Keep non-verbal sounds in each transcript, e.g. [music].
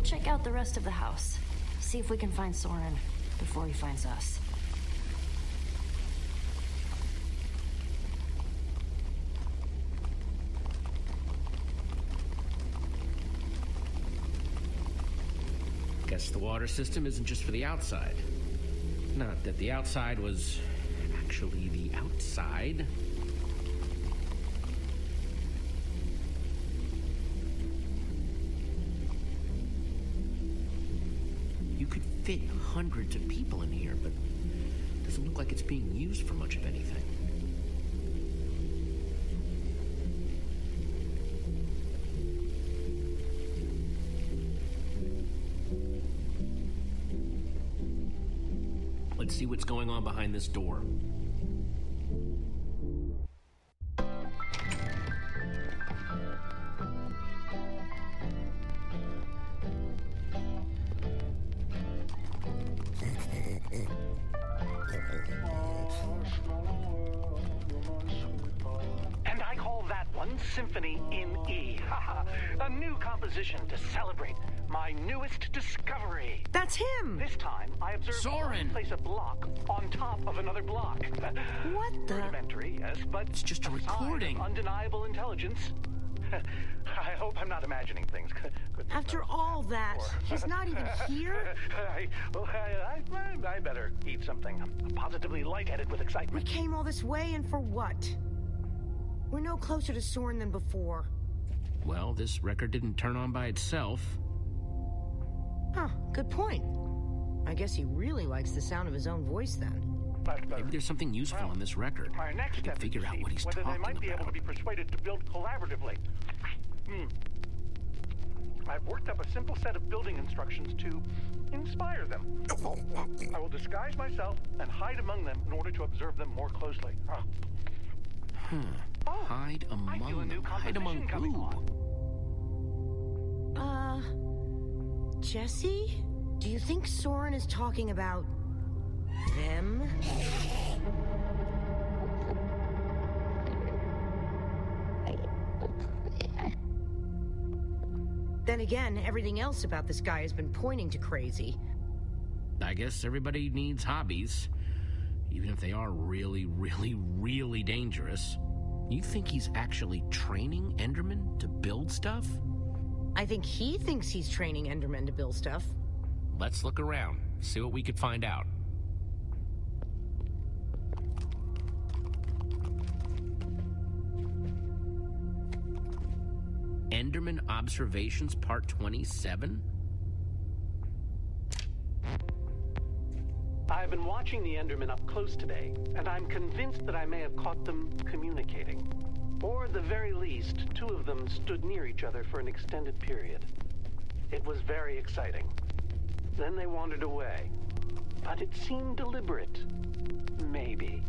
We'll check out the rest of the house. See if we can find Soren before he finds us. Guess the water system isn't just for the outside. Not that the outside was actually the outside. Fit hundreds of people in here, but it doesn't look like it's being used for much of anything. Let's see what's going on behind this door. Symphony in E. [laughs] a new composition to celebrate my newest discovery. That's him! This time, I observed Soren! place a block on top of another block. [laughs] What the? Rudimentary, yes, but It's just a recording. undeniable intelligence. [laughs] I hope I'm not imagining things. Goodness After knows. all that, he's not even here? I, well, I, I, I better eat something. I'm positively lightheaded with excitement. We came all this way and for what? We're no closer to Soren than before. Well, this record didn't turn on by itself. Huh, good point. I guess he really likes the sound of his own voice then. Maybe there's something useful on this record. My next I can step figure to out what he's whether they talking might be able to be persuaded to build collaboratively. Hmm. I've worked up a simple set of building instructions to inspire them. I will disguise myself and hide among them in order to observe them more closely. Ah. Oh, Hide I feel a among new them. Hide among who? on. Uh. Jesse? Do you think Soren is talking about. them? Then again, everything else about this guy has been pointing to crazy. I guess everybody needs hobbies, even if they are really, really, really dangerous. You think he's actually training Enderman to build stuff? I think he thinks he's training Enderman to build stuff. Let's look around, see what we could find out. Enderman Observations Part 27? I've been watching the Endermen up close today, and I'm convinced that I may have caught them communicating. Or at the very least, two of them stood near each other for an extended period. It was very exciting. Then they wandered away. But it seemed deliberate. Maybe.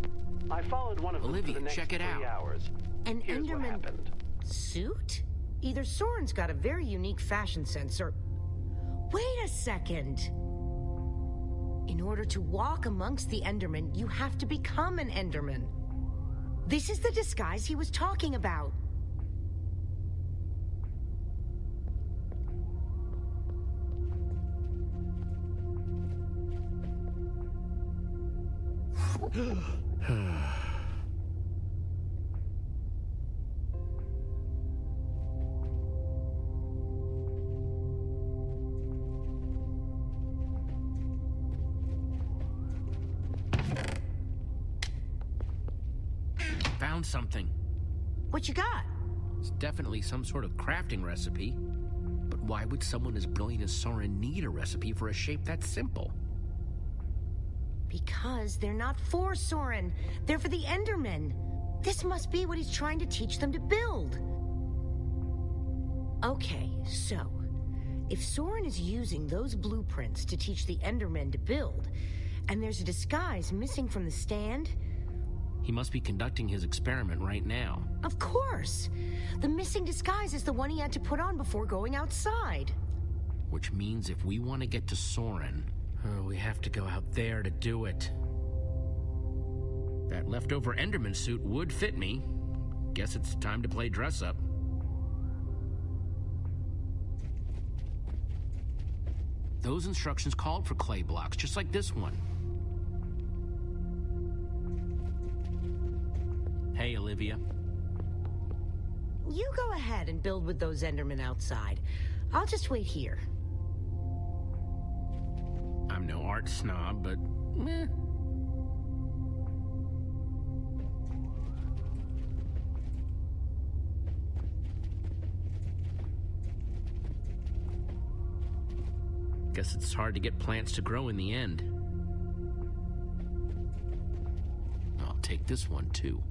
I followed one of them for the next check it three out. hours. An Here's Enderman happened. suit? Either Soren's got a very unique fashion sense or. Wait a second! In order to walk amongst the Endermen, you have to become an Enderman. This is the disguise he was talking about. Something. What you got? It's definitely some sort of crafting recipe. But why would someone as brilliant as Soren need a recipe for a shape that simple? Because they're not for Soren. They're for the Endermen. This must be what he's trying to teach them to build. Okay, so if Soren is using those blueprints to teach the Endermen to build, and there's a disguise missing from the stand, He must be conducting his experiment right now. of course. The missing disguise is the one he had to put on before going outside. Which means if we want to get to Soren, oh, we have to go out there to do it. That leftover Enderman suit would fit me. Guess it's time to play dress up. Those instructions called for clay blocks, just like this one. Hey, Olivia. You go ahead and build with those Endermen outside. I'll just wait here. I'm no art snob, but meh. Guess it's hard to get plants to grow in the end. I'll take this one too.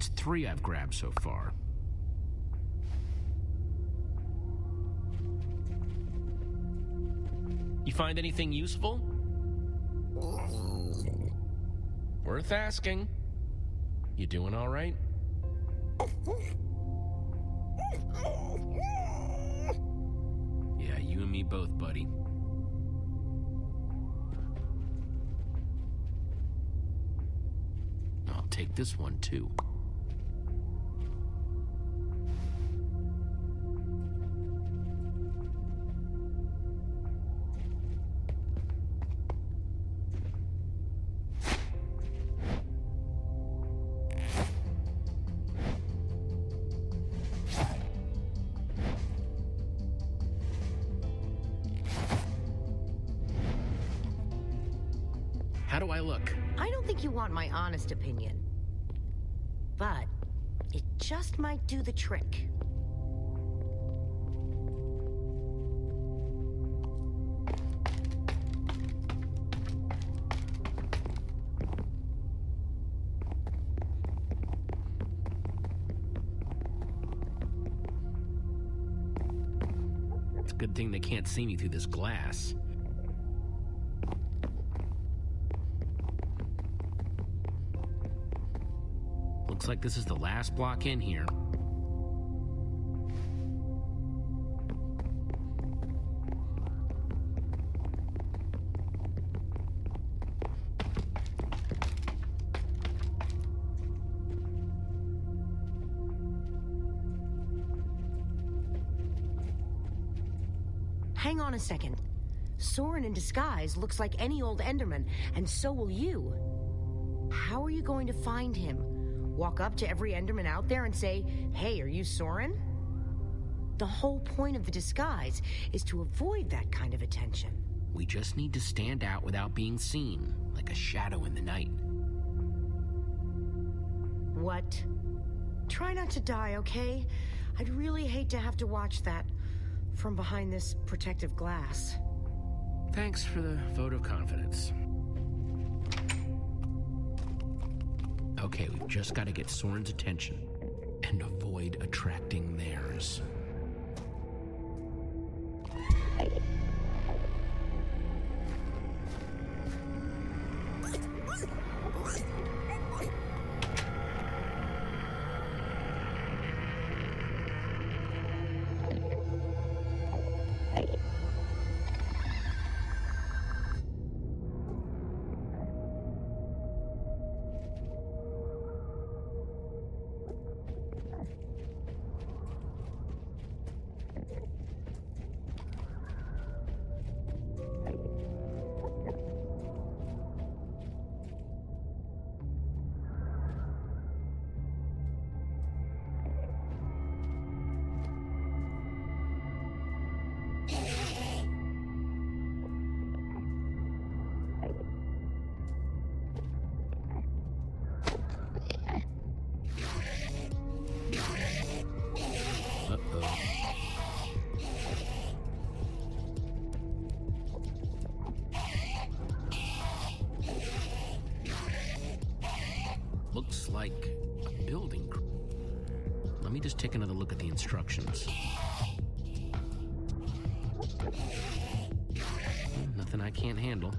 That's three I've grabbed so far. You find anything useful? Worth asking. You doing all right? Yeah, you and me both, buddy. I'll take this one too. The trick. It's a good thing they can't see me through this glass. Looks like this is the last block in here. On a second. Soren in disguise looks like any old Enderman, and so will you. How are you going to find him? Walk up to every Enderman out there and say, Hey, are you Soren? The whole point of the disguise is to avoid that kind of attention. We just need to stand out without being seen, like a shadow in the night. What? Try not to die, okay? I'd really hate to have to watch that from behind this protective glass. Thanks for the vote of confidence. Okay, we've just got to get Soren's attention and avoid attracting theirs. Take another look at the instructions. Nothing I can't handle.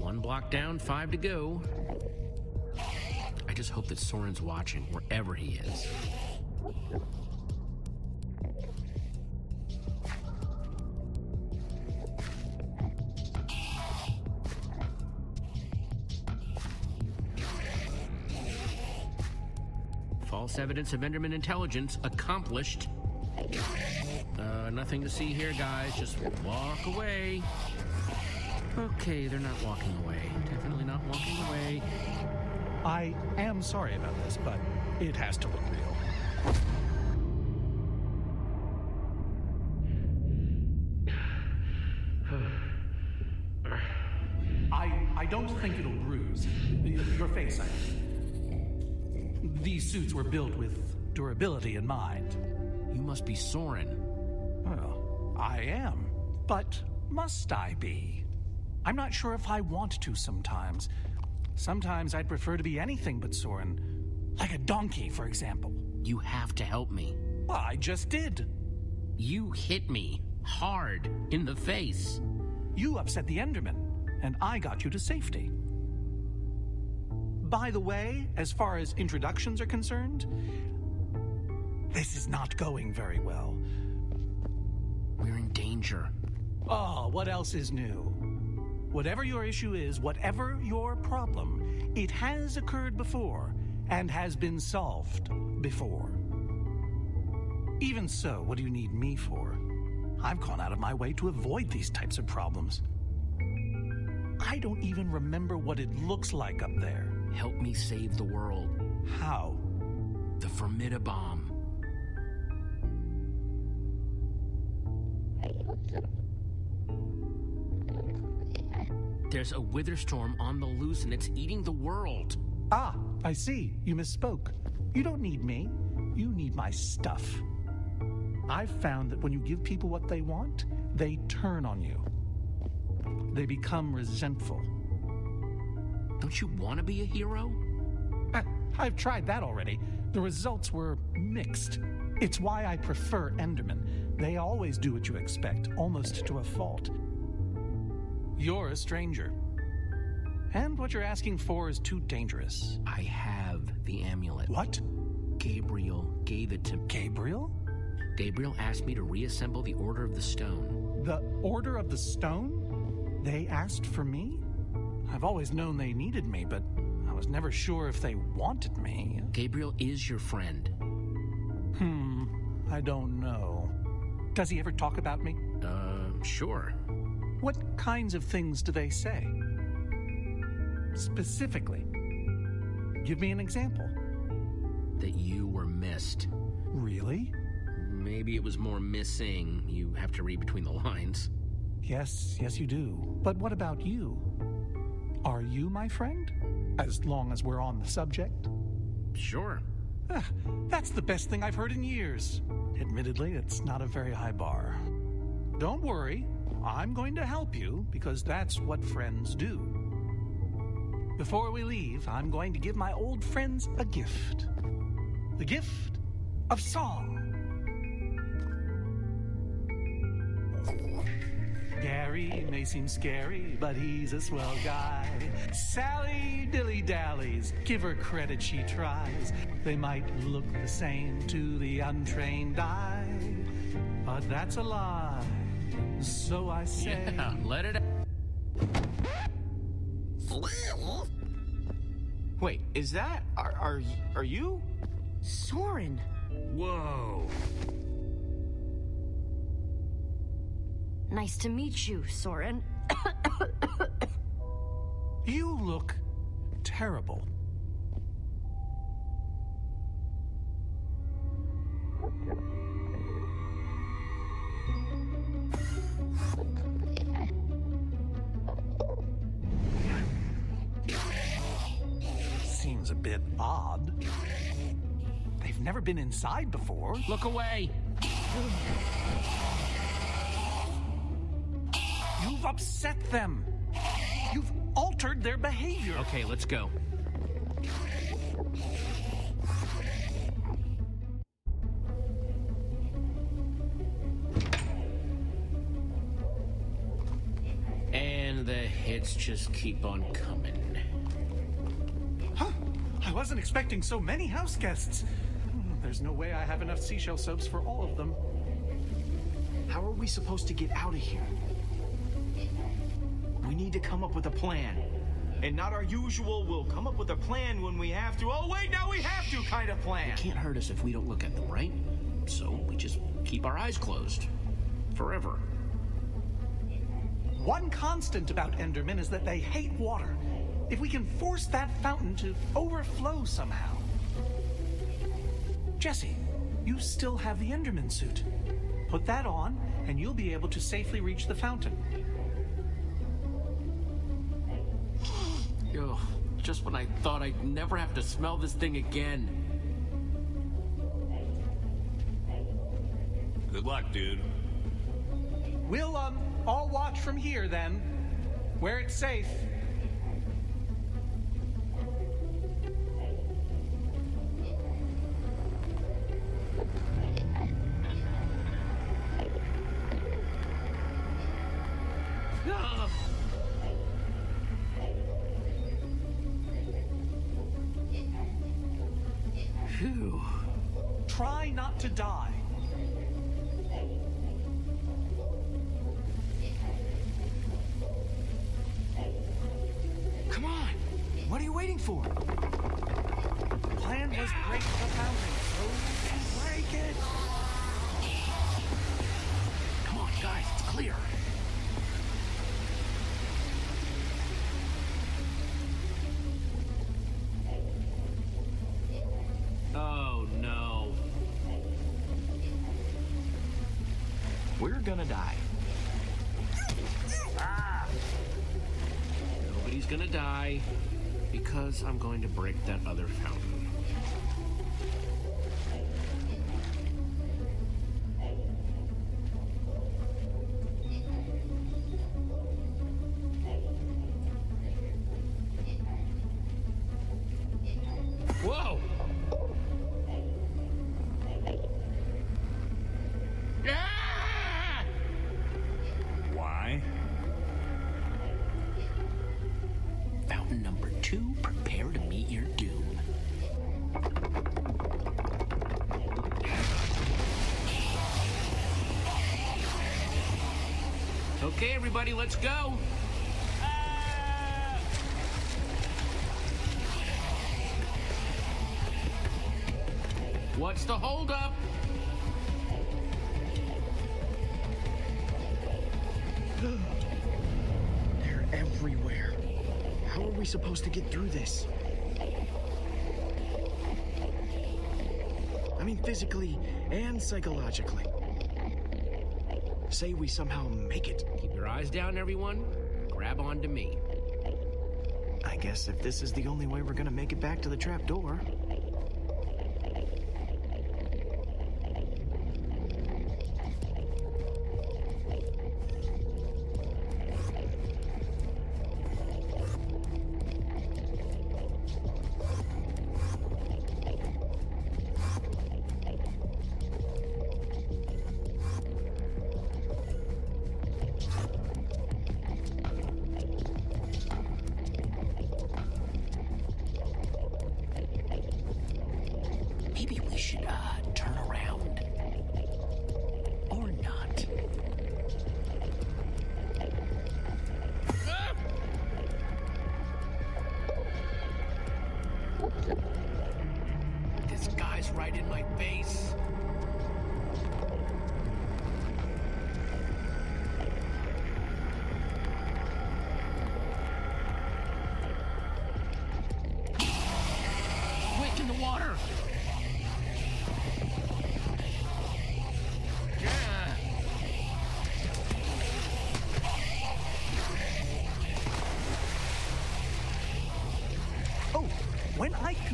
One block down, five to go. I just hope that Soren's watching wherever he is. Evidence of Enderman intelligence accomplished. Uh, nothing to see here, guys. Just walk away. Okay, they're not walking away. Definitely not walking away. I am sorry about this, but it has to look real. Durability in mind. You must be Soren. Well, I am, but must I be? I'm not sure if I want to sometimes. Sometimes I'd prefer to be anything but Soren. Like a donkey, for example. You have to help me. Well, I just did. You hit me hard in the face. You upset the Enderman, and I got you to safety. By the way, as far as introductions are concerned, this is not going very well. We're in danger. Oh, what else is new? Whatever your issue is, whatever your problem, it has occurred before and has been solved before. Even so, what do you need me for? I've gone out of my way to avoid these types of problems. I don't even remember what it looks like up there. Help me save the world. How? The Formidabomb. There's a wither storm on the loose and it's eating the world. Ah, I see. You misspoke. You don't need me. You need my stuff. I've found that when you give people what they want, they turn on you. They become resentful. Don't you want to be a hero? Ah, I've tried that already. The results were mixed. It's why I prefer Enderman. They always do what you expect, almost to a fault. You're a stranger. And what you're asking for is too dangerous. I have the amulet. What? Gabriel gave it to me. Gabriel? Gabriel asked me to reassemble the Order of the Stone. The Order of the Stone? They asked for me? I've always known they needed me, but I was never sure if they wanted me. Gabriel is your friend. Hmm, I don't know. Does he ever talk about me? Uh, sure. What kinds of things do they say? Specifically. Give me an example. That you were missed. Really? Maybe it was more missing. You have to read between the lines. Yes, yes, you do. But what about you? Are you my friend? As long as we're on the subject? Sure. Ah, that's the best thing I've heard in years. Admittedly, it's not a very high bar. Don't worry, I'm going to help you because that's what friends do. Before we leave, I'm going to give my old friends a gift the gift of song. Gary may seem scary, but he's a swell guy. Sally dilly dallies, give her credit, she tries. They might look the same to the untrained eye, but that's a lie. So I say. Yeah, [laughs] let it. Out. Wait, is that are are are you? Soren! Whoa. Nice to meet you, Soren. [coughs] You look terrible. Seems a bit odd. They've never been inside before. Look away. Upset them. You've altered their behavior. Okay, let's go. And the hits just keep on coming. Huh? I wasn't expecting so many house guests. Hmm, There's no way I have enough seashell soaps for all of them. How are we supposed to get out of here? We need to come up with a plan. and not our usual we'll come up with a plan when we have to. Oh, wait, now we have to kind of plan. It Can't hurt us if we don't look at them, right? So we just keep our eyes closed. Forever. One constant about Endermen is that they hate water. If we can force that fountain to overflow somehow. Jesse, you still have the Enderman suit. Put that on, and you'll be able to safely reach the fountain. Ugh, just when I thought I'd never have to smell this thing again. Good luck, dude. We'll, um, all watch from here then, where it's safe. Ugh. Phew. Try not to die. Come on. What are you waiting for? The plan was break the fountain, so break it. Gonna die. Nobody's gonna die because I'm going to break that other fountain. Two, prepare to meet your doom. Okay, everybody, let's go. What's the holdup? We supposed to get through this? I mean, physically and psychologically. Say we somehow make it. Keep your eyes down, everyone. Grab onto me. I guess if this is the only way we're gonna make it back to the trap door. Maybe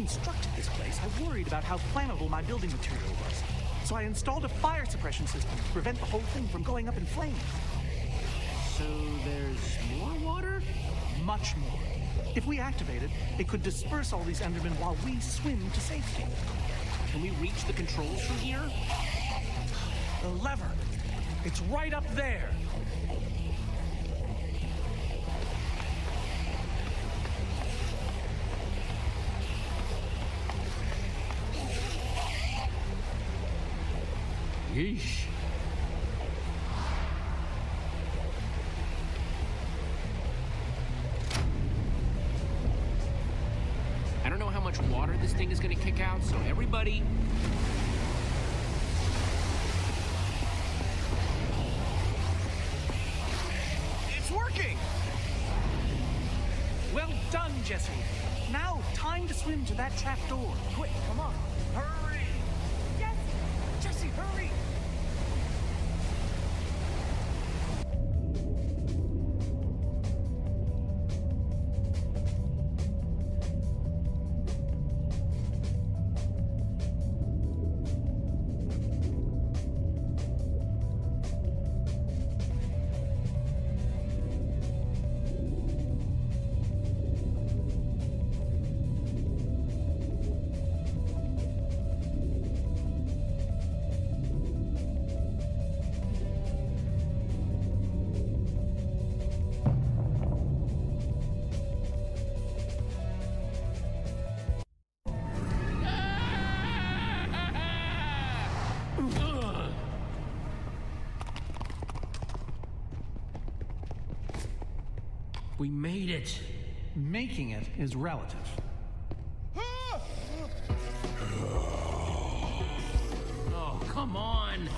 constructed this place, I worried about how flammable my building material was. So I installed a fire suppression system to prevent the whole thing from going up in flames. So there's more water? Much more. If we activate it, it could disperse all these Endermen while we swim to safety. Can we reach the controls from here? The lever. It's right up there. Thing is gonna kick out, so everybody. It's working! Well done, Jesse. Now, time to swim to that trap door. Quick, We made it. Making it is relative. Oh, come on.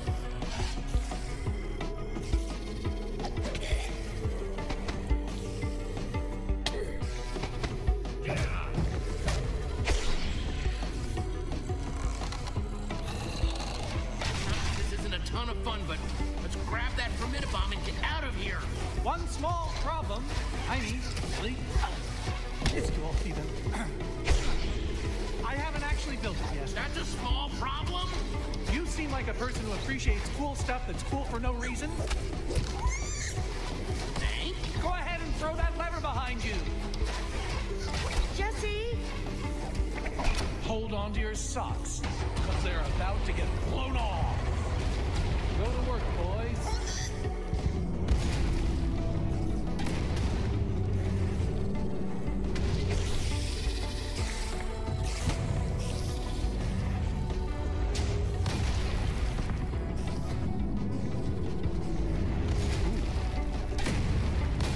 Socks, because they're about to get blown off. Go to work, boys.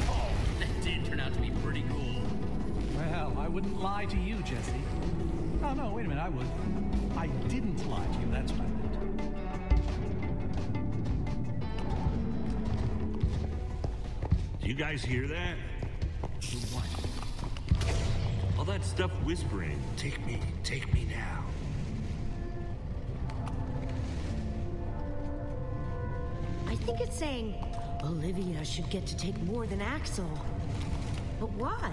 Oh, that did turn out to be pretty cool. Well, I wouldn't lie to you, Jesse. Oh, no, wait a minute, I would. I didn't lie to you, that's what I meant. Do you guys hear that? What? All that stuff whispering. Take me, take me now. I think it's saying Olivia should get to take more than Axel. But why?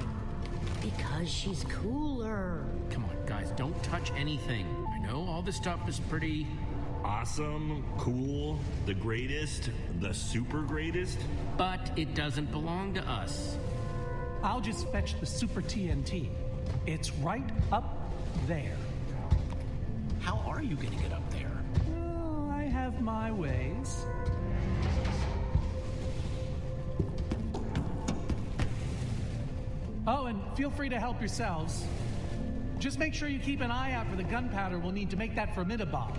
Because she's cooler. Come on, guys, don't touch anything. I know all this stuff is pretty. Awesome, cool, the greatest, the super greatest. But it doesn't belong to us. I'll just fetch the Super TNT. It's right up there. How are you gonna get up there? Oh, I have my ways. Oh, and feel free to help yourselves. Just make sure you keep an eye out for the gunpowder we'll need to make that Formidabomb.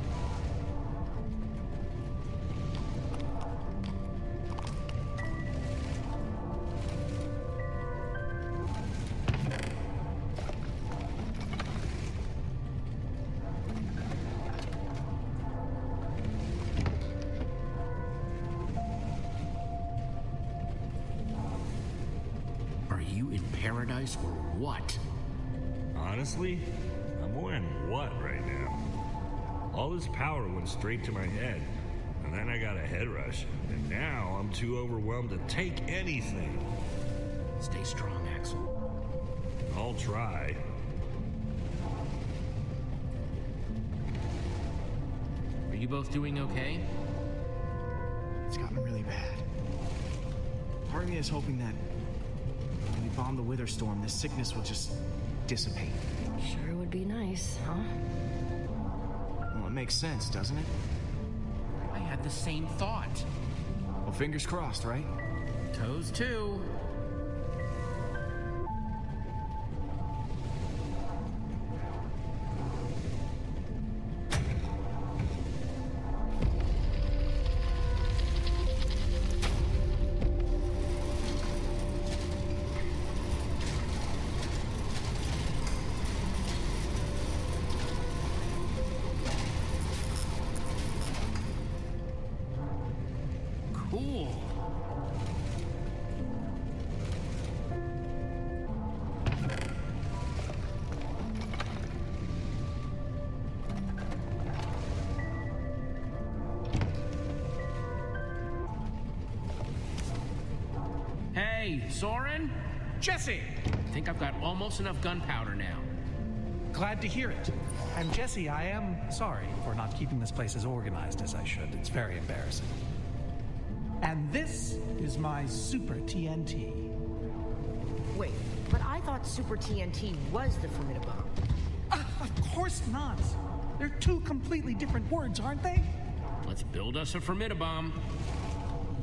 All this power went straight to my head, and then I got a head rush, and now I'm too overwhelmed to take anything. Stay strong, Axel. I'll try. Are you both doing okay? It's gotten really bad. Part of me is hoping that when we bomb the Wither Storm, this sickness will just dissipate. Sure it would be nice, huh? Makes sense, doesn't it? I had the same thought. Well, fingers crossed, right? Toes too. Hey, Soren? Jesse! Think I've got almost enough gunpowder now. Glad to hear it. And Jesse, I am sorry for not keeping this place as organized as I should. It's very embarrassing. And this is my Super TNT. Wait, but I thought Super TNT was the Formidabomb. Uh, of course not. They're two completely different words, aren't they? Let's build us a Formidabomb.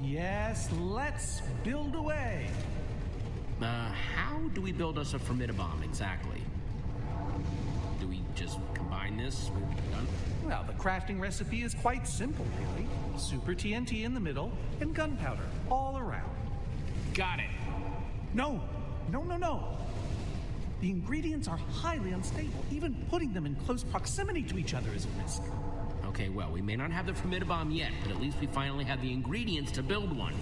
Yes, let's build away. Uh, how do we build us a Formidabomb exactly? Do we just combine this? Well, the crafting recipe is quite simple, really. Super TNT in the middle and gunpowder all around. Got it. No, no, no, no. The ingredients are highly unstable. Even putting them in close proximity to each other is a risk. Okay, well, we may not have the Formidabomb yet, but at least we finally have the ingredients to build one.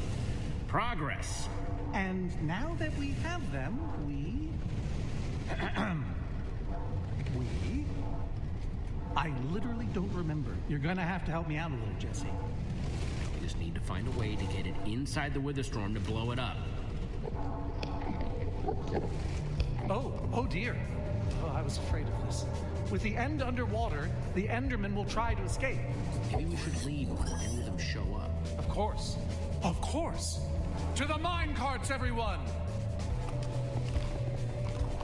Progress. And now that we have them, we. [clears throat] we. I literally don't remember. You're gonna have to help me out a little, Jesse. We just need to find a way to get it inside the Witherstorm to blow it up. Oh, oh dear. Oh, I was afraid of this. With the end underwater, the Enderman will try to escape. Maybe we should leave before any of them show up. Of course. Of course. To the mine carts, everyone!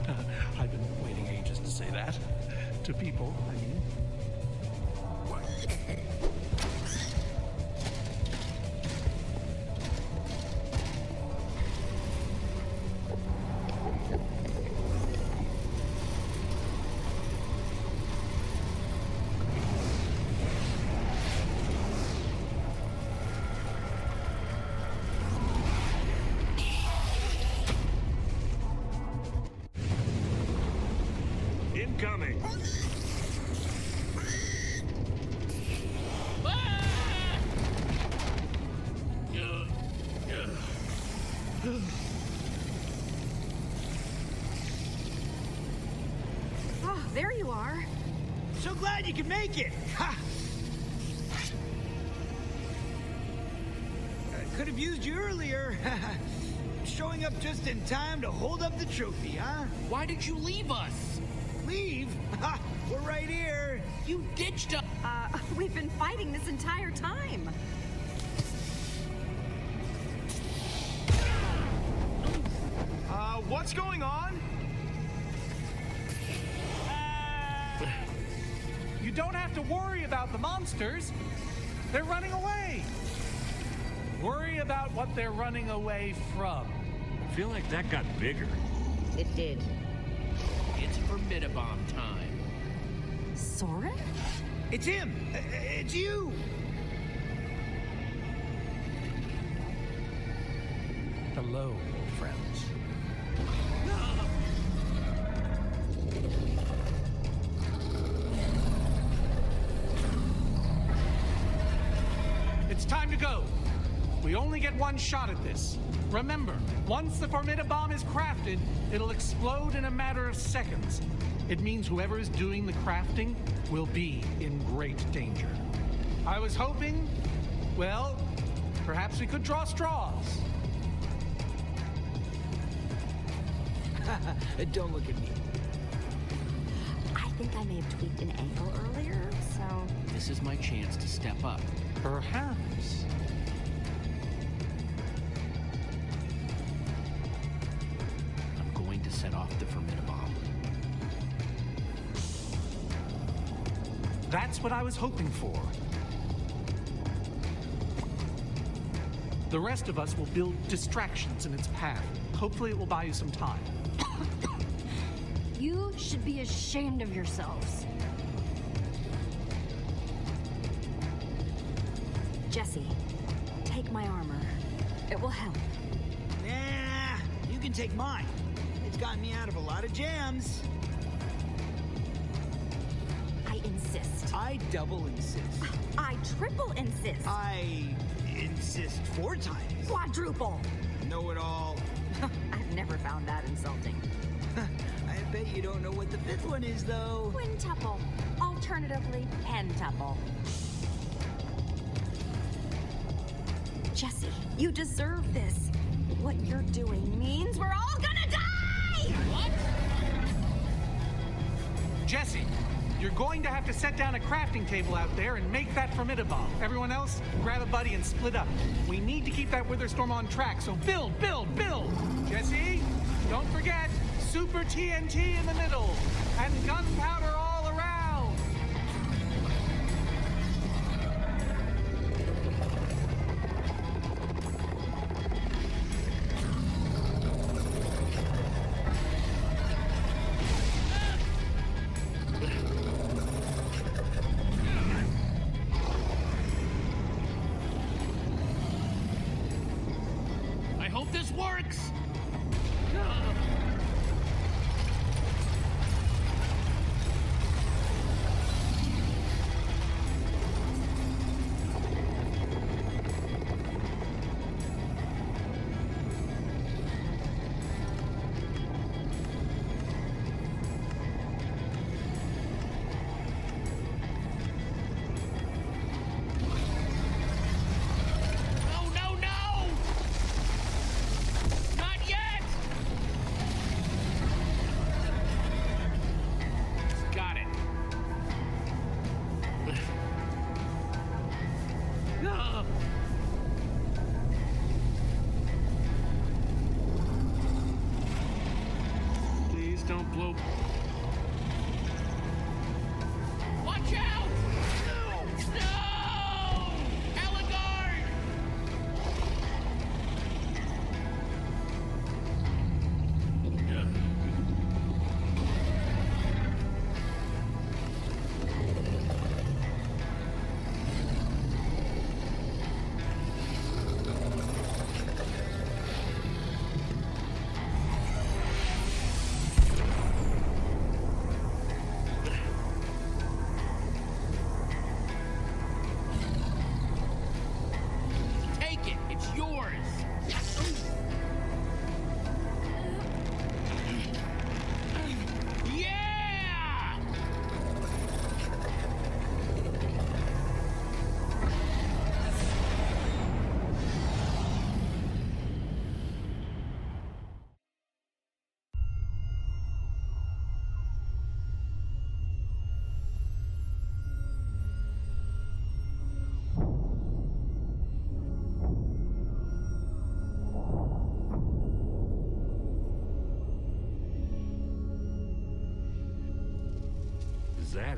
[laughs] I've been waiting ages to say that. To people, I mean. There you are. So glad you could make it. Ha! I could have used you earlier. [laughs] Showing up just in time to hold up the trophy, huh? Why did you leave us? Leave? [laughs] Ha! We're right here. You ditched us. Uh, [laughs] we've been fighting this entire time. Uh, what's going on? Worry about the monsters. They're running away. Worry about what they're running away from. I feel like that got bigger. It did. It's Formidabomb time. Soren? It's him. Uh, It's you. Hello, old It's only get one shot at this. Remember, once the Formidabomb is crafted, it'll explode in a matter of seconds. It means whoever is doing the crafting will be in great danger. I was hoping, well, perhaps we could draw straws. [laughs] Don't look at me. I think I may have tweaked an ankle earlier, so. This is my chance to step up. Perhaps. What I was hoping for. The rest of us will build distractions in its path. Hopefully, it will buy you some time. You should be ashamed of yourselves. Jesse, take my armor. It will help. Nah, you can take mine. It's gotten me out of a lot of jams. I insist. I double insist. I triple insist. I insist four times. Quadruple! Know it all. [laughs] I've never found that insulting. [laughs] I bet you don't know what the fifth one is, though. Quintuple. Alternatively, pentuple. Jesse, you deserve this. What you're doing means we're all gonna die! What? Jesse, you're going to have to set down a crafting table out there and make that Formidi-Bomb. Everyone else, grab a buddy and split up. We need to keep that Witherstorm on track, so build, build, build! Jesse, don't forget, Super TNT in the middle, and gunpowder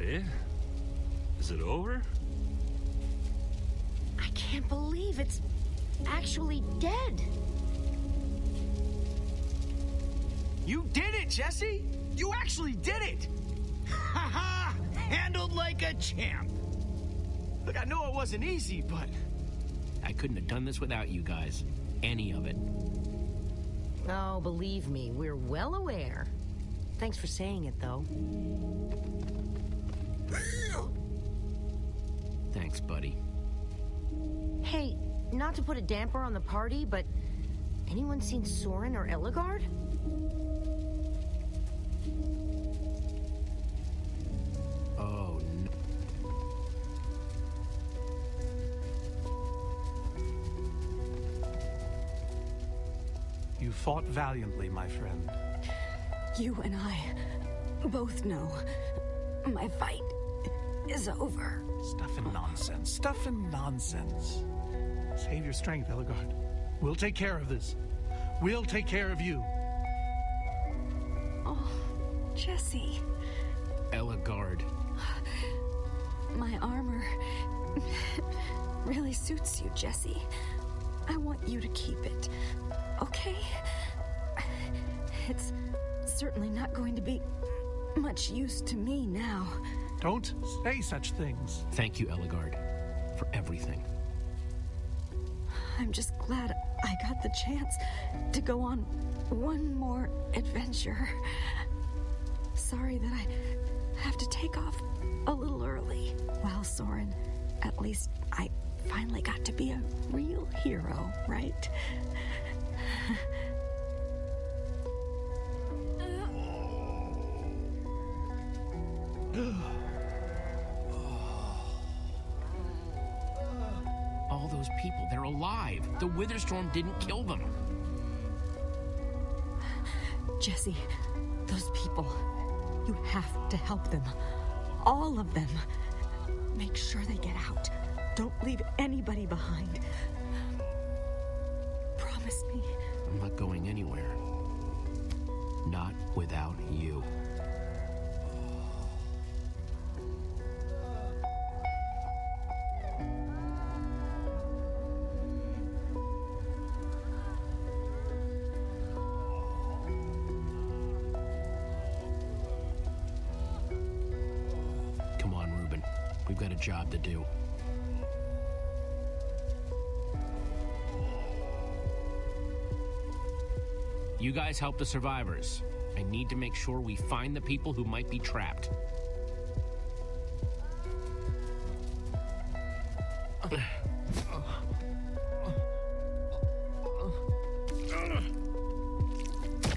that it? Is it over? I can't believe it's actually dead. You did it, Jesse! You actually did it! Ha ha! Handled like a champ. Look, I know it wasn't easy, but I couldn't have done this without you guys. Any of it. Oh, believe me, we're well aware. Thanks for saying it, though. Thanks, buddy. Hey, not to put a damper on the party, but anyone seen Soren or Ellegaard? Oh, no. You fought valiantly, my friend. You and I both know my fight is over. Stuff and nonsense. Stuff and nonsense. Save your strength, Ellegaard. We'll take care of this. We'll take care of you. Oh, Jesse, Ellegaard. my armor really suits you, Jesse. I want you to keep it, okay? It's certainly not going to be much use to me now. Don't say such things. Thank you, Ellegaard, for everything. I'm just glad I got the chance to go on one more adventure. Sorry that I have to take off a little early. Well, Soren, at least I finally got to be a real hero, right? [laughs] alive. The Witherstorm didn't kill them. Jesse, those people, you have to help them. All of them. Make sure they get out. Don't leave anybody behind. Promise me. I'm not going anywhere. Not without you. Job to do. You guys help the survivors. I need to make sure we find the people who might be trapped.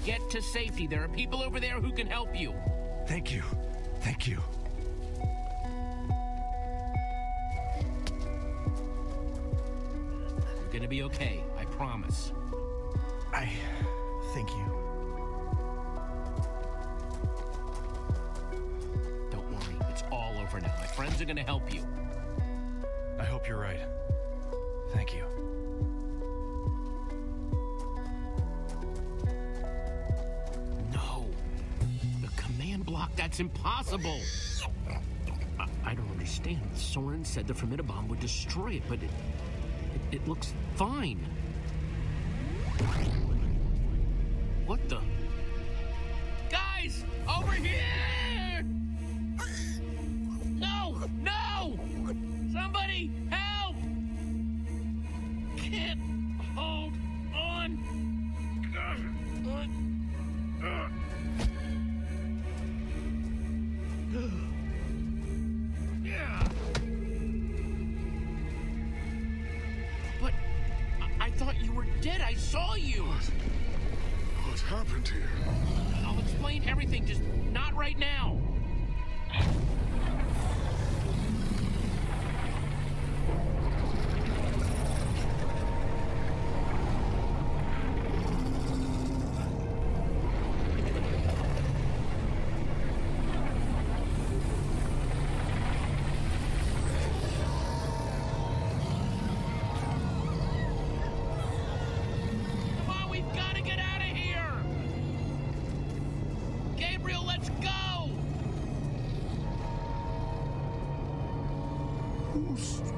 Get to safety. There are people over there who can help you. Thank you. Thank you. Be okay. I promise. I thank you. Don't worry. It's all over now. My friends are gonna help you. I hope you're right. Thank you. No. The command block, that's impossible. I, I don't understand. Soren said the Formidi-Bomb would destroy it, but it, it, looks fine. What the? Guys! Over here!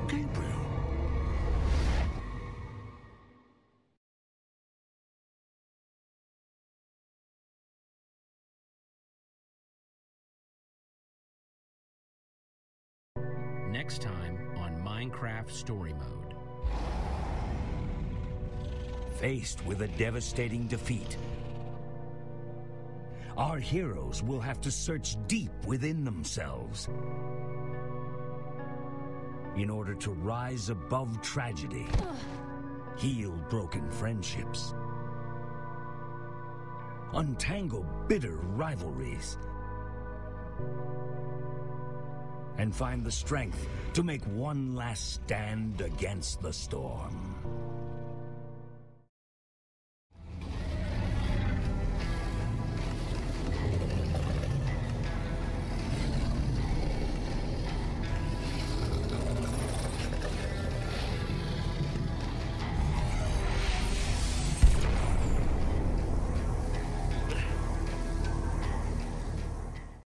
Gabriel? Next time on Minecraft Story Mode. Faced with a devastating defeat, our heroes will have to search deep within themselves in order to rise above tragedy, heal broken friendships, untangle bitter rivalries, and find the strength to make one last stand against the storm.